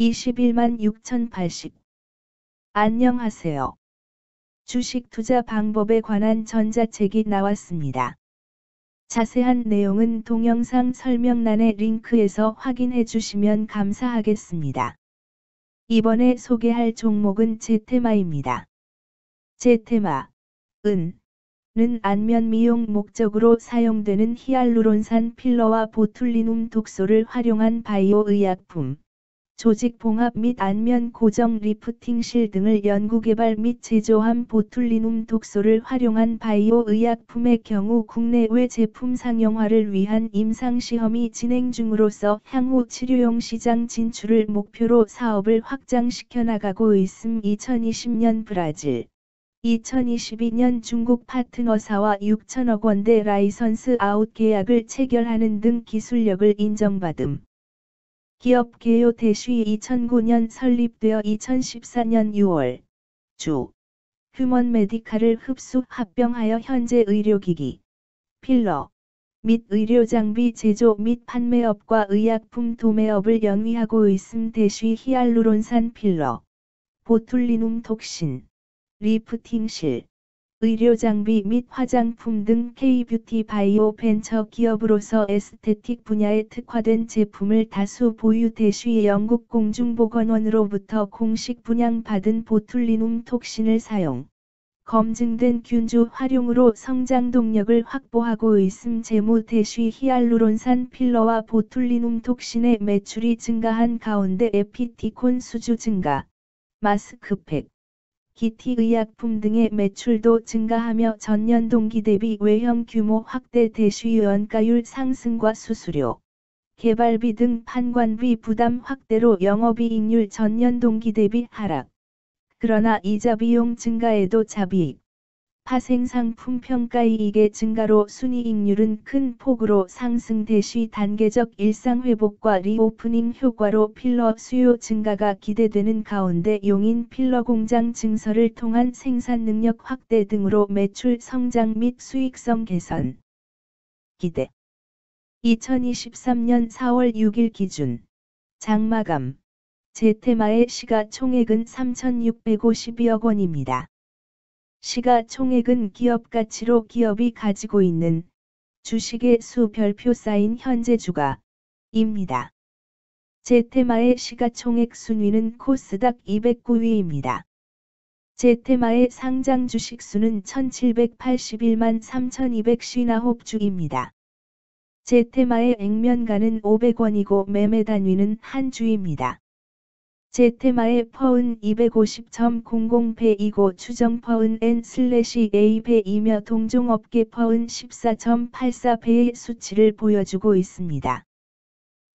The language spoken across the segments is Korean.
21만 6080 안녕하세요. 주식 투자 방법에 관한 전자책이 나왔습니다. 자세한 내용은 동영상 설명란의 링크에서 확인해 주시면 감사하겠습니다. 이번에 소개할 종목은 제테마입니다. 제테마, 은, 는 안면 미용 목적으로 사용되는 히알루론산 필러와 보툴리눔 독소를 활용한 바이오 의약품. 조직 봉합 및 안면 고정 리프팅 실 등을 연구개발 및 제조한 보툴리눔 독소를 활용한 바이오 의약품의 경우 국내외 제품 상용화를 위한 임상시험이 진행 중으로서 향후 치료용 시장 진출을 목표로 사업을 확장시켜 나가고 있음 2020년 브라질 2022년 중국 파트너사와 6천억 원대 license out 계약을 체결하는 등 기술력을 인정받음. 기업 개요 대시 2009년 설립되어 2014년 6월 주 휴먼 메디칼을 흡수 합병하여 현재 의료기기, 필러 및 의료장비 제조 및 판매업과 의약품 도매업을 영위하고 있음 대시 히알루론산 필러, 보툴리눔 톡신, 리프팅실, 의료 장비 및 화장품 등 K-뷰티 바이오 벤처 기업으로서 aesthetic 분야에 특화된 제품을 다수 보유 대시 영국 공중보건원으로부터 공식 분양받은 보툴리눔 톡신을 사용. 검증된 균주 활용으로 성장 동력을 확보하고 있음 재무 대쉬 히알루론산 필러와 보툴리눔 톡신의 매출이 증가한 가운데 에피티콘 수주 증가, 마스크팩, 기티 의약품 등의 매출도 증가하며 전년 동기 대비 외형 규모 확대 대쉬 원가율 상승과 수수료, 개발비 등 판관비 부담 확대로 영업이익률 전년 동기 대비 하락. 그러나 이자 비용 증가에도 잡이익, 파생상품 평가이익의 증가로 순이익률은 큰 폭으로 상승 대시 단계적 일상회복과 reopening 효과로 필러 수요 증가가 기대되는 가운데 용인 필러 공장 증설을 통한 생산 능력 확대 등으로 매출 성장 및 수익성 개선 기대 2023년 4월 6일 기준 장마감 제테마의 시가총액은 3,652억 원입니다. 시가 총액은 기업 가치로 기업이 가지고 있는 주식의 수 별표 쌓인 현재 주가입니다. 제테마의 시가총액 순위는 코스닥 209위입니다. 제테마의 상장 주식 수는 1781만 3259주입니다. 제테마의 액면가는 500원이고 매매 단위는 한 주입니다. 제테마의 퍼은 250.00배이고 추정 퍼은 N/A배이며 동종업계 퍼은 14.84배의 수치를 보여주고 있습니다.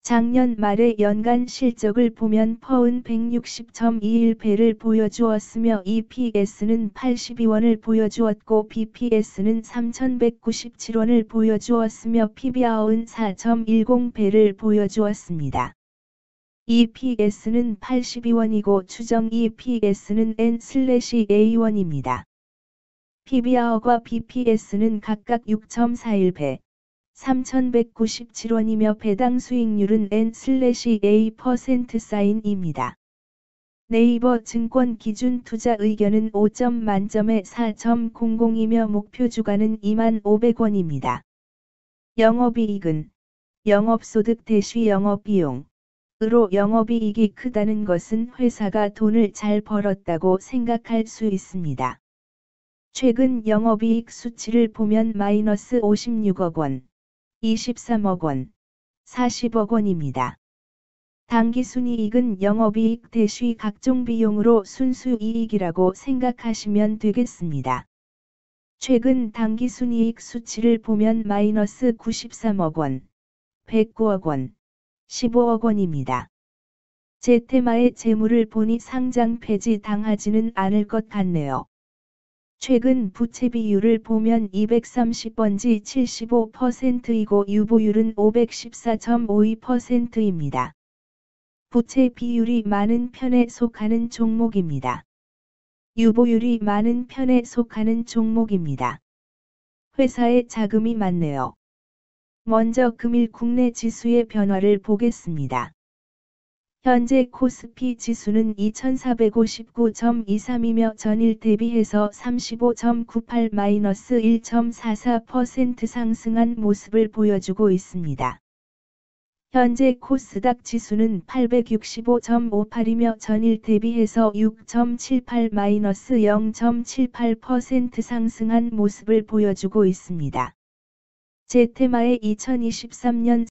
작년 말의 연간 실적을 보면 퍼은 160.21배를 보여주었으며 EPS는 82원을 보여주었고 BPS는 3197원을 보여주었으며 PBR은 4.10배를 보여주었습니다. EPS는 82원이고 추정 EPS는 N/A1입니다. PBR과 BPS는 각각 6.41배, 3197원이며 배당 수익률은 N/A% 사인입니다. 네이버 증권 기준 투자 의견은 5점 만점에 4.00이며 목표 주가는 2만 500원입니다. 영업이익은 영업소득 대시 영업비용 으로 영업이익이 크다는 것은 회사가 돈을 잘 벌었다고 생각할 수 있습니다. 최근 영업이익 수치를 보면 마이너스 56억 원, 23억 원, 40억 원입니다. 당기순이익은 영업이익 대시 각종 비용으로 순수이익이라고 생각하시면 되겠습니다. 최근 당기순이익 수치를 보면 마이너스 93억 원, 109억 원, 15억 원입니다. 제테마의 재물을 보니 상장 폐지 당하지는 않을 것 같네요. 최근 부채 비율을 보면 230번지 75%이고 유보율은 514.52%입니다. 부채 비율이 많은 편에 속하는 종목입니다. 유보율이 많은 편에 속하는 종목입니다. 회사에 자금이 많네요. 먼저 금일 국내 지수의 변화를 보겠습니다. 현재 코스피 지수는 2459.23이며 전일 대비해서 35.98-1.44% 상승한 모습을 보여주고 있습니다. 현재 코스닥 지수는 865.58이며 전일 대비해서 6.78-0.78% 상승한 모습을 보여주고 있습니다. 제 테마의 2023년